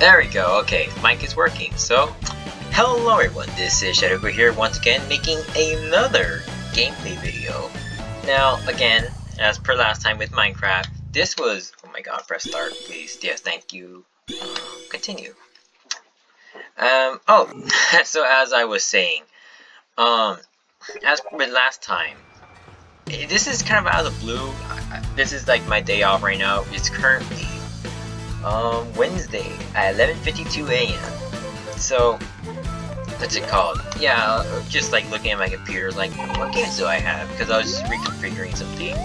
There we go, okay, mic is working. So, hello everyone, this is Shadoko here once again making another gameplay video. Now, again, as per last time with Minecraft, this was, oh my god, press start please, yes, thank you, continue. Um, oh, so as I was saying, um, as with last time, this is kind of out of the blue, this is like my day off right now, it's currently um, Wednesday at 11.52 a.m. So, what's it called? Yeah, just like looking at my computer, like, what games do I have? Because I was just reconfiguring some things,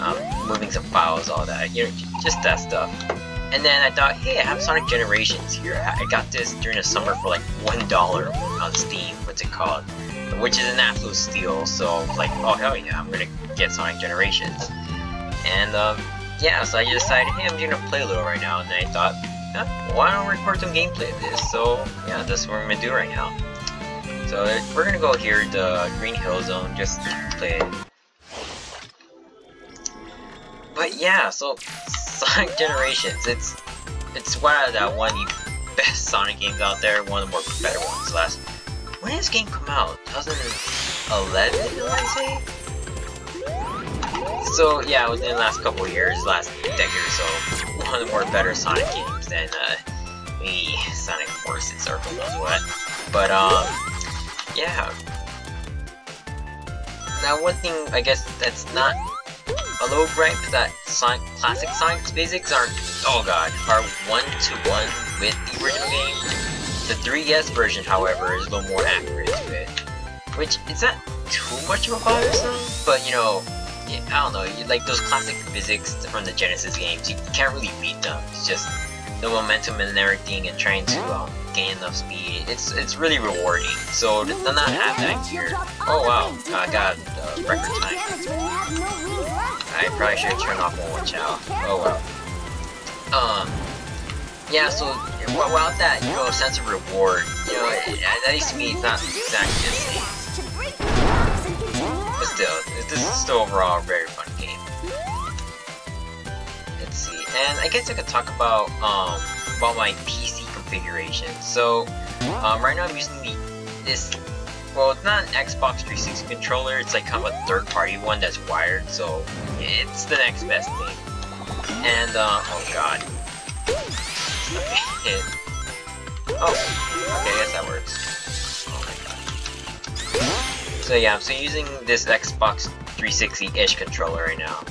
um, moving some files, all that, you know, just that stuff. And then I thought, hey, I have Sonic Generations here. I got this during the summer for like $1 on Steam, what's it called? Which is an absolute steal, so like, oh hell yeah, I'm gonna get Sonic Generations. And um, yeah, so I decided, hey, I'm play a little right now, and I thought, why don't I record some gameplay of this? So, yeah, that's what I'm gonna do right now. So, we're gonna go here, the Green Hill Zone, just play it. But yeah, so, Sonic Generations, it's, it's one of the one best Sonic games out there, one of the more better ones. Last, when did this game come out? 2011, I say? So yeah, within the last couple years, last decade or so, one of the more better Sonic games than uh, maybe Sonic Forces or who knows what. But um, yeah. Now one thing I guess that's not a little gripe is that Sonic classic Sonic physics aren't oh god are one to one with the original game. The 3DS version, however, is a little more accurate to it, which is not too much of a bothersome, but you know I don't know, you, like those classic physics from the Genesis games, you can't really beat them. It's just the momentum and everything and trying to um, gain enough speed. It's it's really rewarding. So to not have that here, oh wow, I got uh, record time. I probably should turn off one watch out. Oh well. Um, yeah. So without that, you know, sense of reward, you know, at least to me, it's not exactly the same still, this is still overall a very fun game. Let's see, and I guess I could talk about um about my PC configuration. So, um, right now I'm using the this. Well, it's not an Xbox 360 controller. It's like kind of a third-party one that's wired, so it's the next best thing. And uh, oh god. oh, okay, I guess that works. So yeah, I'm so using this Xbox 360-ish controller right now.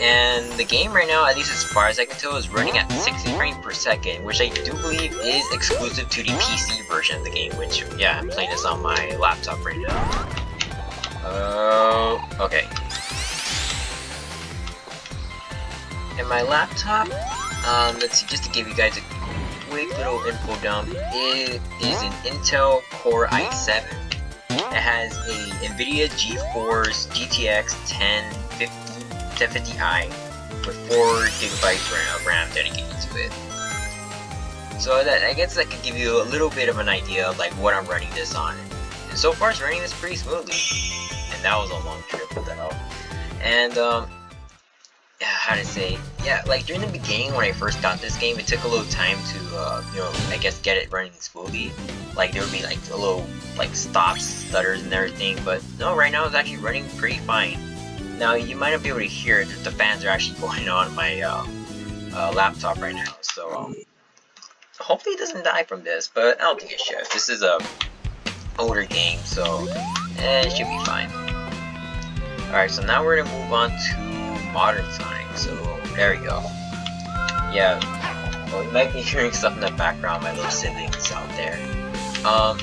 And the game right now, at least as far as I can tell, is running at 60 frames per second, which I do believe is exclusive to the PC version of the game, which, yeah, I'm playing this on my laptop right now. Oh, uh, okay. And my laptop, um, let's see, just to give you guys a quick little info dump, it is an Intel Core i7 it has a NVIDIA GeForce GTX 1050, Ti with 4 gigabytes of RAM dedicated to it. So that I guess that could give you a little bit of an idea of like what I'm running this on. And so far it's running this pretty smoothly. And that was a long trip, what the hell. And um, how to say, yeah, like during the beginning when I first got this game, it took a little time to, uh, you know, I guess get it running smoothly. Like there would be like a little like stops, stutters, and everything. But no, right now it's actually running pretty fine. Now you might not be able to hear it. The fans are actually going on my uh, uh, laptop right now, so um, hopefully it doesn't die from this. But I don't think it should. This is a older game, so eh, it should be fine. Alright, so now we're gonna move on to Modern Sonic. So there we go. Yeah, well, you might be hearing stuff in the background, my little siblings out there. Um,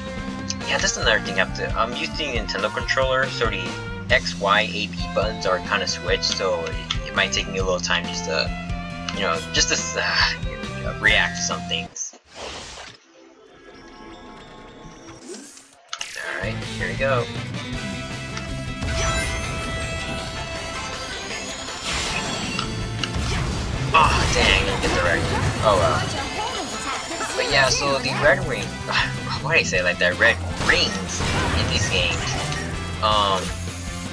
yeah, that's another thing I have to. I'm using Nintendo controller, so the X, Y, A, B buttons are kind of switched, so it, it, might take me a little time just to, you know, just to uh, react to some things. Alright, here we go. Oh, well. But yeah, so the red ring, why do I say like that? Red rings in these games, um,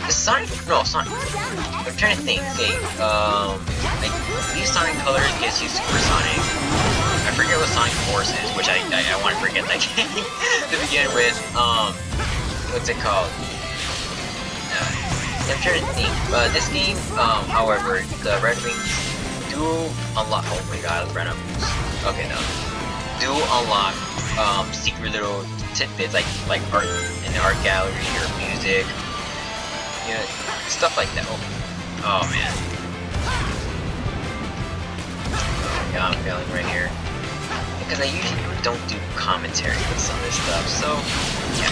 Is Sonic? No, Sonic. I'm trying to think. Okay, um, like these Sonic colors gives you Super Sonic. I forget what Sonic Force is, which I I, I want to forget that game to begin with. Um, what's it called? Uh, I'm trying to think. Uh, this game, um, however, the Red Wings do unlock. Oh my God, ran. Okay, no. Do unlock um, secret little tidbits like like art in the art gallery or music, you know, stuff like that. Oh, oh man. Yeah, I'm failing right here because I usually don't do commentary with some of this stuff. So yeah.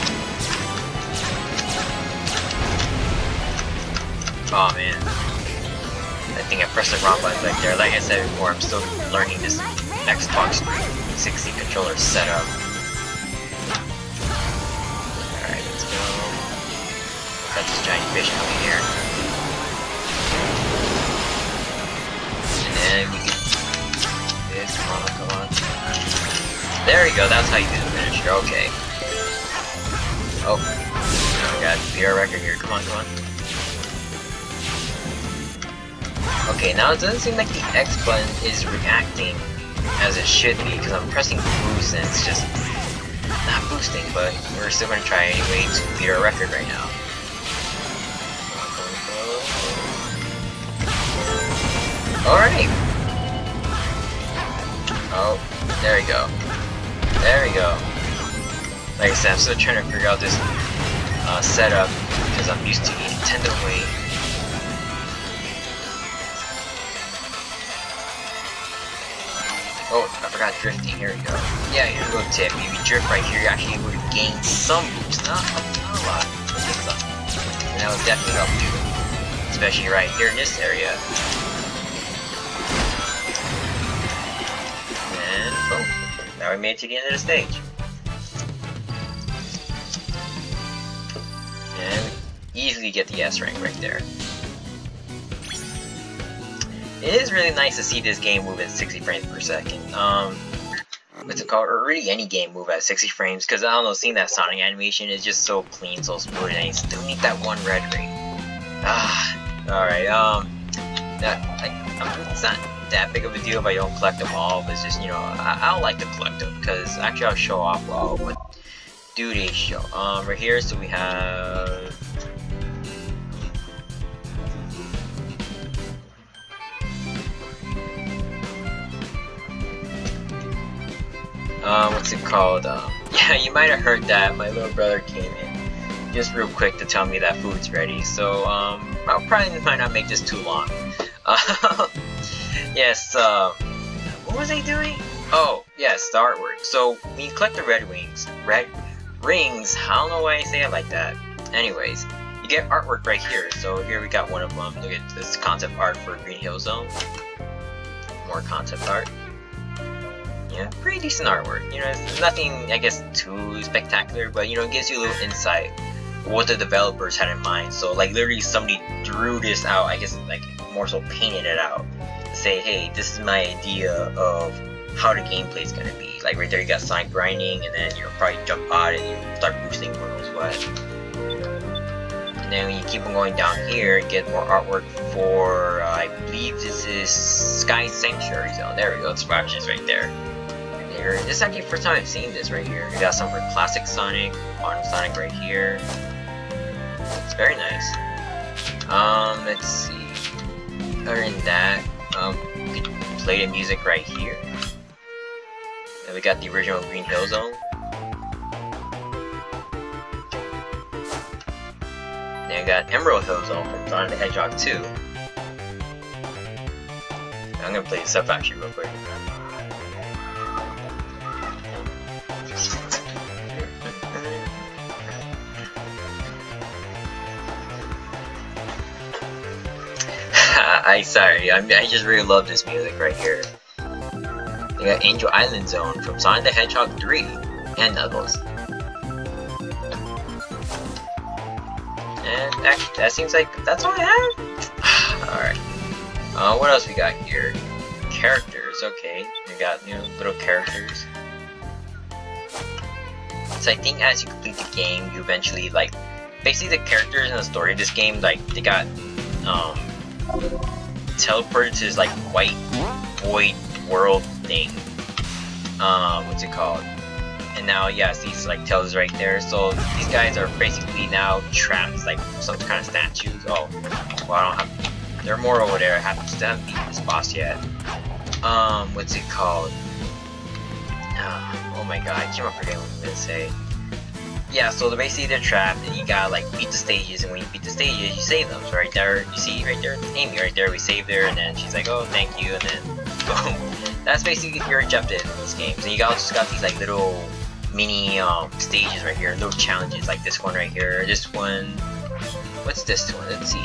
Oh man. I think I pressed the wrong button back there. Like I said before, I'm still learning this Xbox 360 controller setup. Alright, let's go. got this giant fish coming here. And then we can this, on. There we go, that's how you do the finisher, okay. Oh. Gotta beat our record here, come on, come on. Okay, now it doesn't seem like the X button is reacting as it should be, because I'm pressing boost and it's just not boosting, but we're still gonna try anyway to beat our record right now. Alright! Oh, there we go. There we go. Like I said, I'm still trying to figure out this uh, setup because I'm used to the Nintendo way. Oh, I forgot drifting. Here we go. Yeah, here's a little tip. If you drift right here, you're actually able to gain some boost. Not, not a lot, but just some. And that will definitely help you. Especially right here in this area. Now we made it to the end of the stage. And easily get the S rank right there. It is really nice to see this game move at 60 frames per second. Um, what's it called? Or really any game move at 60 frames, because I don't know, seeing that Sonic animation is just so clean, so smooth, and you still need that one red ring. Ah, alright, um, that, I, it's not that big of a deal if I don't collect them all, but it's just, you know, I, I don't like to collect them, because actually I'll show off well, what do they show? Um, right here, so we have... Um, what's it called? Um, yeah, you might have heard that. My little brother came in just real quick to tell me that food's ready. So, um, I'll probably might not make this too long. Uh, yes, uh, what was I doing? Oh, yes, the artwork. So, you collect the red wings, red rings, I don't know why I say it like that. Anyways, you get artwork right here. So here we got one of them. Look at this concept art for Green Hill Zone. More concept art. Yeah, pretty decent artwork. You know, it's nothing, I guess, too spectacular, but you know, it gives you a little insight what the developers had in mind. So like literally somebody drew this out, I guess like more so painted it out. Say, hey, this is my idea of how the gameplay is gonna be. Like right there you got Sonic grinding and then you know probably jump out and you start boosting worlds, what. And then you keep on going down here, get more artwork for uh, I believe this is Sky Sanctuary Zone. There we go, it's right there. This is actually the first time I've seen this right here. We got some for Classic Sonic, Modern Sonic right here. It's very nice. Um, let's see. Other than that, um, we could play the music right here. And we got the original Green Hill Zone. Then I got Emerald Hill Zone from Sonic the Hedgehog 2. I'm gonna play this up actually real quick. I sorry, I, I just really love this music right here. They got Angel Island Zone from Sonic the Hedgehog 3 and Knuckles. And that, that seems like that's all I have. Alright. Uh, what else we got here? Characters, okay. We got you know little characters. So I think as you complete the game, you eventually like basically the characters in the story of this game, like they got um, teleported to this like white void world thing. Um, what's it called? And now, yes, these like tails right there. So these guys are basically now trapped, like some kind of statues. Oh, well, I don't have. There are more over there. I haven't still haven't beaten this boss yet. Um, what's it called? Uh, oh my god, I can't remember what I'm gonna say yeah, so basically they're trapped, and you gotta like beat the stages, and when you beat the stages, you save them. So right there, you see right there, Amy right there, we saved her, and then she's like, oh, thank you, and then boom. That's basically your objective in this game. So you got just got these like little mini um, stages right here, little challenges like this one right here, this one. What's this one? Let's see.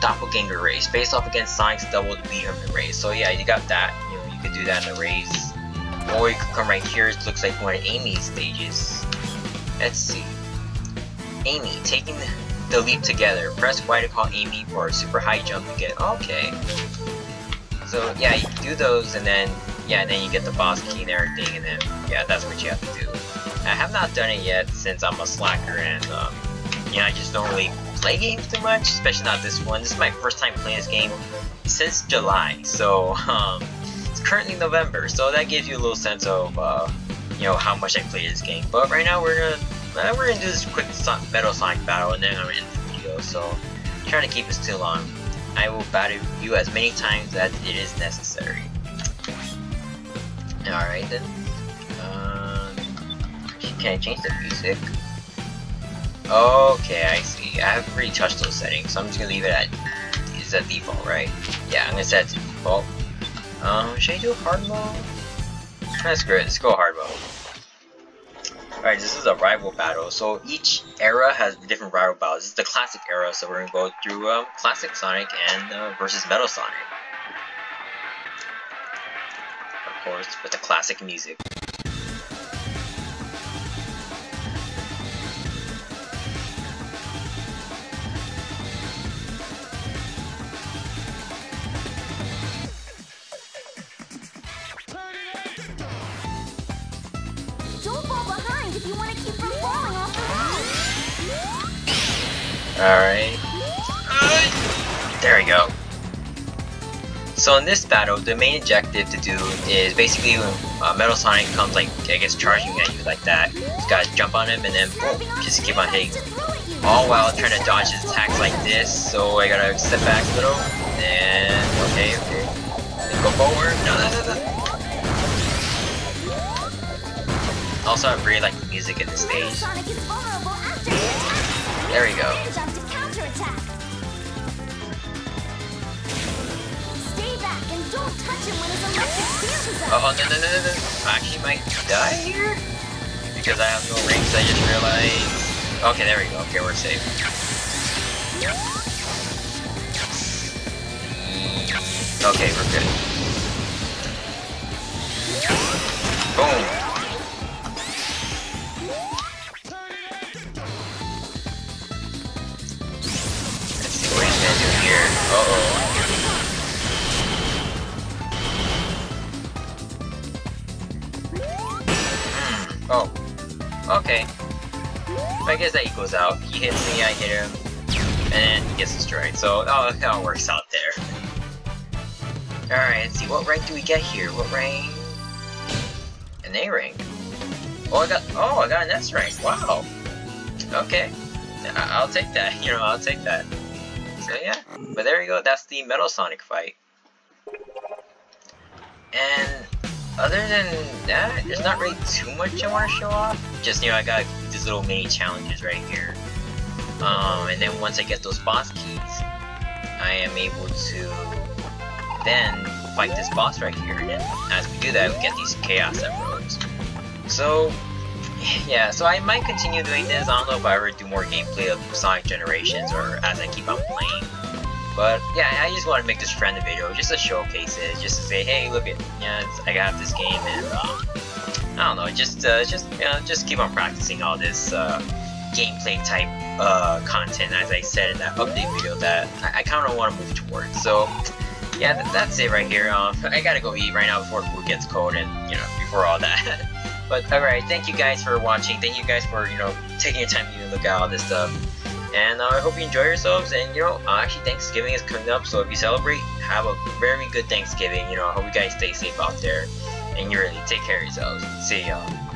Doppelganger race, based off against Sonic's double Beaterman race. So yeah, you got that. You know, you could do that in the race. Or you could come right here. It looks like one of Amy's stages. Let's see. Amy, taking the leap together. Press Y to call Amy for a super high jump to get- okay. So yeah, you do those and then, yeah, and then you get the boss key and everything and then, yeah, that's what you have to do. I have not done it yet since I'm a slacker and, um, you know, I just don't really play games too much, especially not this one. This is my first time playing this game since July, so, um, it's currently November, so that gives you a little sense of, uh, you know, how much I play this game. But right now we're gonna uh, we're gonna do this quick Metal Sonic battle and then I'm gonna end the video. So I'm trying to keep this too long. I will battle you as many times as it is necessary. Alright then. Um, can I change the music? Okay, I see. I haven't really touched those settings, so I'm just gonna leave it at is that default, right? Yeah, I'm gonna set it to default. Um, should I do a hard mode? That's great. Let's go hard mode. Alright, this is a rival battle. So each era has different rival battles. This is the classic era, so we're gonna go through um, classic Sonic and uh, versus Metal Sonic. Of course, with the classic music. Alright. There we go. So in this battle, the main objective to do is basically when uh, Metal Sonic comes like, I guess charging at you like that, you gotta jump on him and then boom, just keep on hitting. All while trying to dodge his attacks like this, so I gotta step back a little, and okay, okay. Then go forward, no, no, no, no. Also, I really like the music in the stage. There we go. Oh, no, no, no, no. I actually might die here? Because I have no rings, I just realized. Okay, there we go. Okay, we're safe. Mm, okay, we're good. I equals out. He hits me, I hit him, and he gets destroyed. So, oh, it all works out there. Alright, let's see. What rank do we get here? What rank? An A rank. Oh, I got. Oh, I got an S rank. Wow. Okay. I'll take that. You know, I'll take that. So yeah. But there you go. That's the Metal Sonic fight. And other than that, there's not really too much I want to show off. Just, you know, I got these little mini challenges right here. Um, and then once I get those boss keys, I am able to then fight this boss right here. And as we do that, we get these Chaos Emeralds. So, yeah, so I might continue doing this. I don't know if I ever do more gameplay of Sonic Generations or as I keep on playing. But yeah, I just want to make this random video just to showcase it, just to say, hey, look at, yeah, I got this game, and um, I don't know, just uh, just you know, just keep on practicing all this uh, gameplay type uh, content, as I said in that update video that I, I kind of want to move towards. So yeah, th that's it right here. Um, I gotta go eat right now before food gets cold, and you know, before all that. but alright, thank you guys for watching. Thank you guys for you know taking your time to look at all this stuff. And uh, I hope you enjoy yourselves. And you know, uh, actually Thanksgiving is coming up, so if you celebrate, have a very good Thanksgiving. You know, I hope you guys stay safe out there. And you really take care of yourselves. See y'all.